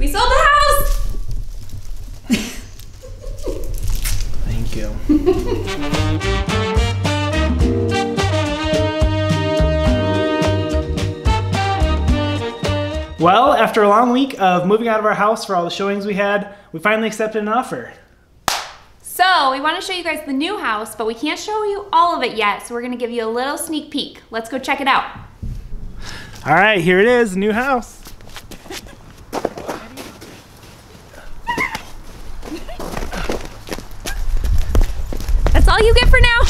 We sold the house! Thank you. well, after a long week of moving out of our house for all the showings we had, we finally accepted an offer. So, we want to show you guys the new house, but we can't show you all of it yet, so we're going to give you a little sneak peek. Let's go check it out. All right, here it is, new house. That's all you get for now.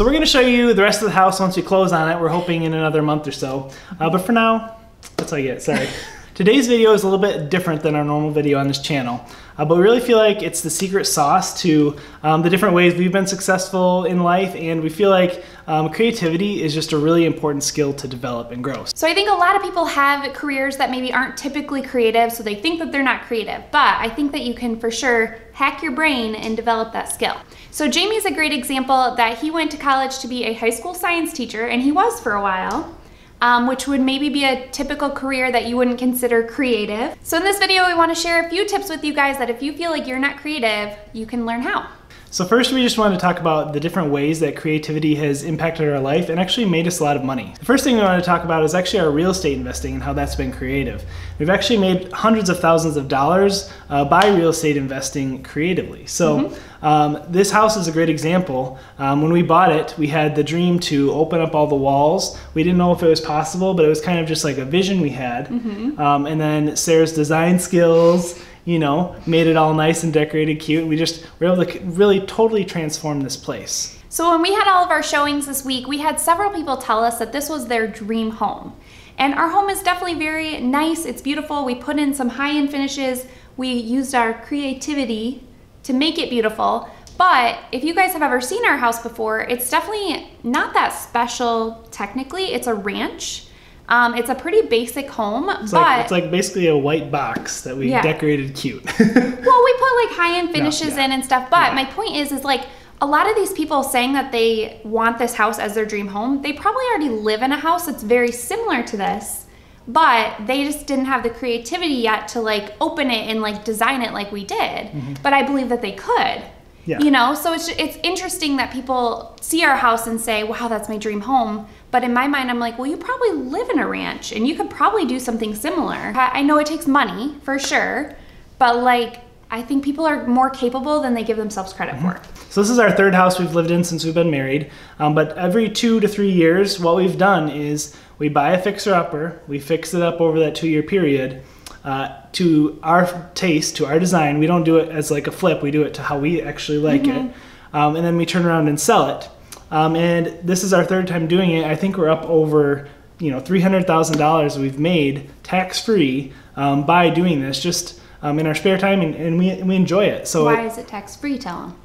So we're going to show you the rest of the house once we close on it. We're hoping in another month or so. Uh, but for now, that's all you get. Sorry. Today's video is a little bit different than our normal video on this channel, uh, but we really feel like it's the secret sauce to um, the different ways we've been successful in life, and we feel like um, creativity is just a really important skill to develop and grow. So I think a lot of people have careers that maybe aren't typically creative, so they think that they're not creative. But I think that you can for sure hack your brain and develop that skill. So Jamie's a great example that he went to college to be a high school science teacher, and he was for a while. Um, which would maybe be a typical career that you wouldn't consider creative. So in this video, we wanna share a few tips with you guys that if you feel like you're not creative, you can learn how. So first we just wanted to talk about the different ways that creativity has impacted our life and actually made us a lot of money. The first thing we want to talk about is actually our real estate investing and how that's been creative. We've actually made hundreds of thousands of dollars uh, by real estate investing creatively. So mm-hmm. um, this house is a great example. Um, when we bought it, we had the dream to open up all the walls. We didn't know if it was possible, but it was kind of just like a vision we had. Mm-hmm. Um, and then Sarah's design skills you know, made it all nice and decorated, cute. We just were able to really totally transform this place. So when we had all of our showings this week, we had several people tell us that this was their dream home. And our home is definitely very nice, it's beautiful. We put in some high-end finishes. We used our creativity to make it beautiful. But if you guys have ever seen our house before, it's definitely not that special technically. It's a ranch. Um, it's a pretty basic home, it's but like, it's like basically a white box that we Yeah. decorated cute. well, we put like high end finishes yeah. in and stuff. But Yeah. my point is, is like a lot of these people saying that they want this house as their dream home, they probably already live in a house that's very similar to this, but they just didn't have the creativity yet to like open it and like design it like we did. But I believe that they could. Yeah. You know, so it's it's interesting that people see our house and say, "Wow, that's my dream home." But in my mind, I'm like, "Well, you probably live in a ranch, and you could probably do something similar." I know it takes money for sure, but like, I think people are more capable than they give themselves credit for. So this is our third house we've lived in since we've been married. Um, but every two to three years, what we've done is we buy a fixer-upper, we fix it up over that two-year period uh, to our taste, to our design. We don't do it as like a flip. We do it to how we actually like it, um, and then we turn around and sell it. Um, and this is our third time doing it. I think we're up over you know three hundred thousand dollars we've made tax-free um, by doing this just um, in our spare time, and, and we we enjoy it. So Why is it tax free? Tell them.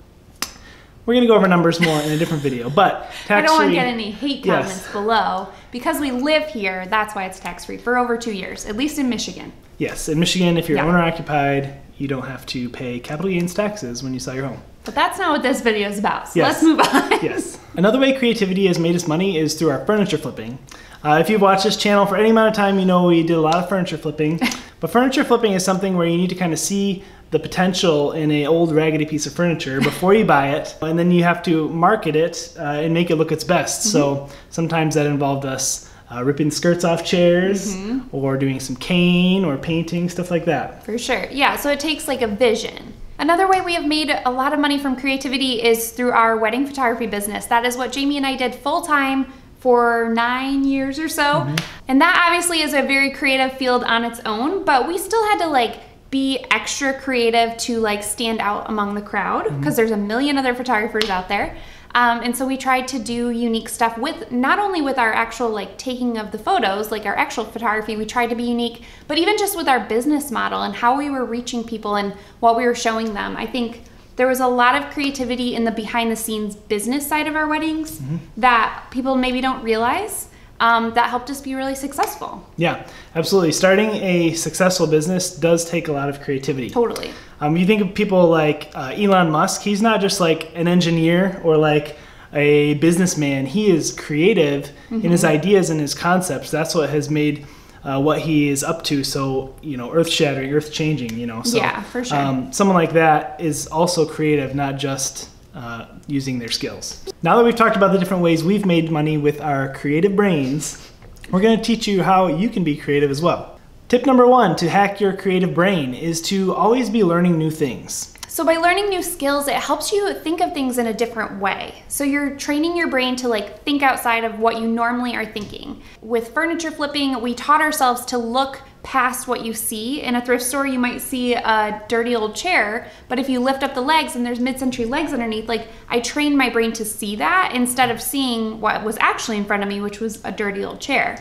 we're gonna go over numbers more in a different video, but I tax don't want free. to get any hate Yes. comments below because we live here. That's why it's tax free for over two years, at least in Michigan. Yes, in Michigan, if you're Yeah. owner occupied, you don't have to pay capital gains taxes when you sell your home. But that's not what this video is about. So Yes. let's move on. yes. Another way creativity has made us money is through our furniture flipping. Uh, if you've watched this channel for any amount of time, you know we did a lot of furniture flipping. but furniture flipping is something where you need to kind of see the potential in a old raggedy piece of furniture before you buy it, and then you have to market it uh, and make it look its best. So sometimes that involved us uh, ripping skirts off chairs, or doing some cane or painting, stuff like that. For sure. Yeah, so it takes like a vision. Another way we have made a lot of money from creativity is through our wedding photography business. That is what Jamie and I did full time for nine years or so. And that obviously is a very creative field on its own, but we still had to like be extra creative to like stand out among the crowd because there's a million other photographers out there. Um, and so we tried to do unique stuff with not only with our actual like taking of the photos, like our actual photography, we tried to be unique, but even just with our business model and how we were reaching people and what we were showing them. I think there was a lot of creativity in the behind the scenes business side of our weddings that people maybe don't realize um, that helped us be really successful. Yeah, absolutely. Starting a successful business does take a lot of creativity. Totally. Um, you think of people like uh, Elon Musk, he's not just like an engineer or like a businessman. He is creative in his ideas and his concepts. That's what has made uh, what he is up to. So you know, earth shattering, earth changing. You know, so Yeah, for sure. um, someone like that is also creative, not just uh, using their skills. Now that we've talked about the different ways we've made money with our creative brains, we're going to teach you how you can be creative as well. Tip number one to hack your creative brain is to always be learning new things. So by learning new skills, it helps you think of things in a different way. So you're training your brain to like think outside of what you normally are thinking. With furniture flipping, we taught ourselves to look past what you see. In a thrift store, you might see a dirty old chair, but if you lift up the legs and there's mid-century legs underneath, like I trained my brain to see that instead of seeing what was actually in front of me, which was a dirty old chair.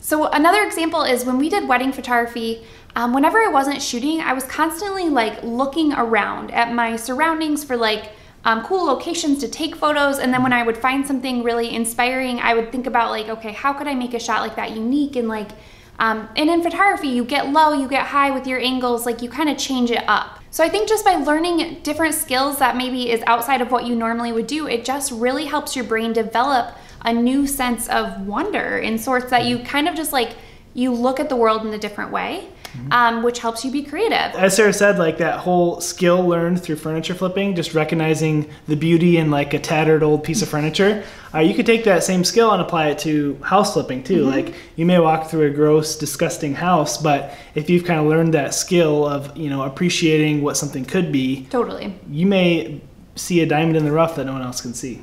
So another example is when we did wedding photography, um, whenever I wasn't shooting, I was constantly like looking around at my surroundings for like um, cool locations to take photos. And then when I would find something really inspiring, I would think about like, okay, how could I make a shot like that unique and like, um, and in photography, you get low, you get high with your angles, like you kind of change it up. So I think just by learning different skills that maybe is outside of what you normally would do, it just really helps your brain develop a new sense of wonder in sorts that you kind of just like you look at the world in a different way, um, which helps you be creative. As Sarah said, like that whole skill learned through furniture flipping, just recognizing the beauty in like a tattered old piece of furniture, uh, you could take that same skill and apply it to house flipping too. Like you may walk through a gross, disgusting house, but if you've kind of learned that skill of you know appreciating what something could be, Totally. you may see a diamond in the rough that no one else can see.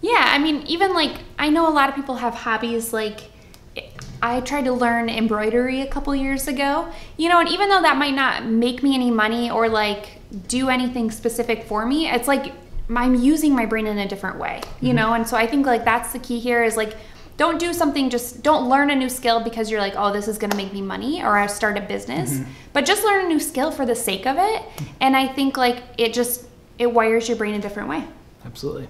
Yeah, I mean, even like I know a lot of people have hobbies like I tried to learn embroidery a couple years ago. You know, and even though that might not make me any money or like do anything specific for me, it's like I'm using my brain in a different way, you mm-hmm. know? And so I think like that's the key here is like don't do something just don't learn a new skill because you're like, "Oh, this is going to make me money or I start a business." Mm-hmm. But just learn a new skill for the sake of it. Mm-hmm. And I think like it just it wires your brain a different way. Absolutely.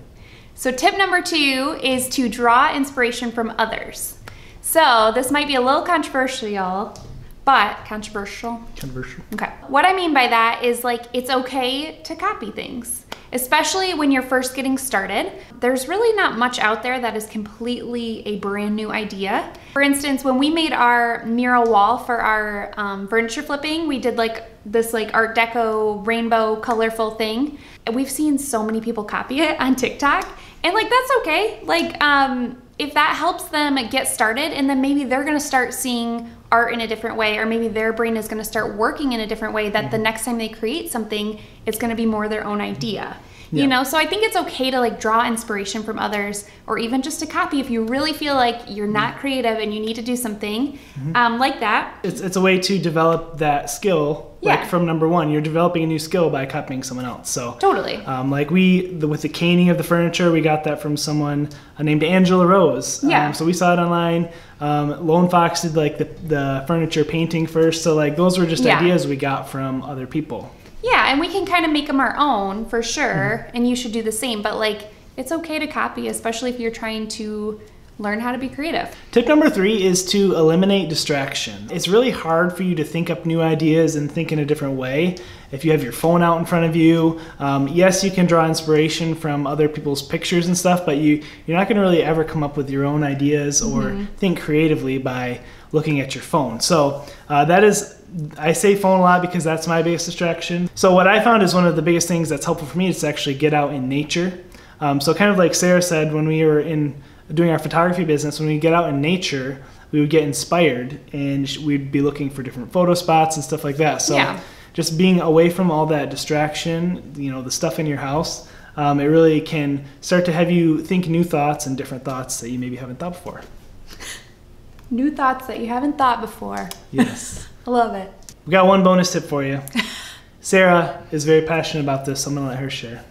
So, tip number two is to draw inspiration from others. So, this might be a little controversial, but controversial. Controversial. Okay. What I mean by that is like it's okay to copy things, especially when you're first getting started. There's really not much out there that is completely a brand new idea. For instance, when we made our mural wall for our um, furniture flipping, we did like this like art deco rainbow colorful thing. And we've seen so many people copy it on TikTok, and like that's okay. Like um if that helps them get started and then maybe they're going to start seeing art in a different way or maybe their brain is going to start working in a different way that the mm-hmm. next time they create something it's going to be more their own idea Yeah. you know so i think it's okay to like draw inspiration from others or even just to copy if you really feel like you're not mm-hmm. creative and you need to do something mm-hmm. um, like that It's, it's a way to develop that skill. Yeah. Like from number one, you're developing a new skill by copying someone else. So totally Um, like we, the, with the caning of the furniture, we got that from someone uh, named Angela Rose. Yeah. Um, so we saw it online. Um, Lone Fox did like the, the furniture painting first. So like those were just Yeah. ideas we got from other people. yeah and we can kind of make them our own for sure and you should do the same but like it's okay to copy especially if you're trying to learn how to be creative Tip number three is to eliminate distraction. It's really hard for you to think up new ideas and think in a different way if you have your phone out in front of you. Um, yes, you can draw inspiration from other people's pictures and stuff, but you you're not going to really ever come up with your own ideas or think creatively by looking at your phone. So uh, that is. I say phone a lot because that's my biggest distraction. So what I found is one of the biggest things that's helpful for me is to actually get out in nature. Um, so kind of like Sarah said when we were in doing our photography business, when we get out in nature, we would get inspired and we'd be looking for different photo spots and stuff like that. So Yeah. just being away from all that distraction, you know, the stuff in your house, um, it really can start to have you think new thoughts and different thoughts that you maybe haven't thought before. new thoughts that you haven't thought before Yes. i love it we got one bonus tip for you. Sarah is very passionate about this, so I'm gonna let her share.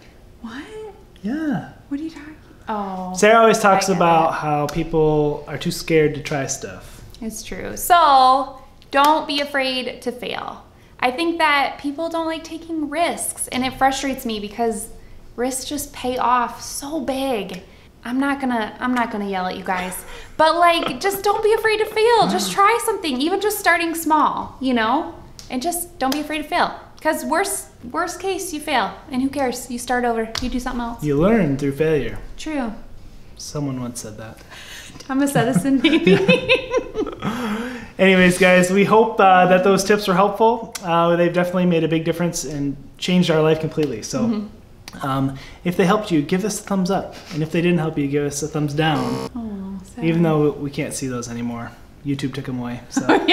what Yeah. what are you talking oh Sarah always talks about it. how people are too scared to try stuff. It's true. So don't be afraid to fail. I think that people don't like taking risks, and it frustrates me because risks just pay off so big. I'm not gonna I'm not gonna yell at you guys, but like just don't be afraid to fail. Just try something, even just starting small, you know, and just don't be afraid to fail. Because worst worst case you fail, and who cares? You start over. You do something else. You learn through failure. True. Someone once said that. Thomas Edison, maybe. Anyways, guys, we hope uh, that those tips were helpful. Uh, they've definitely made a big difference and changed our life completely. So, um, if they helped you, give us a thumbs up. And if they didn't help you, give us a thumbs down. oh. Even though we can't see those anymore. YouTube took them away. So,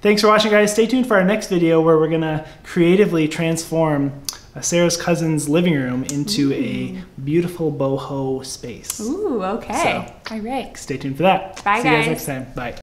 thanks for watching, guys. Stay tuned for our next video where we're going to creatively transform uh, Sarah's cousin's living room into a beautiful boho space. Ooh, okay. All right. Stay tuned for that. Bye, See you guys guys. next time. Bye.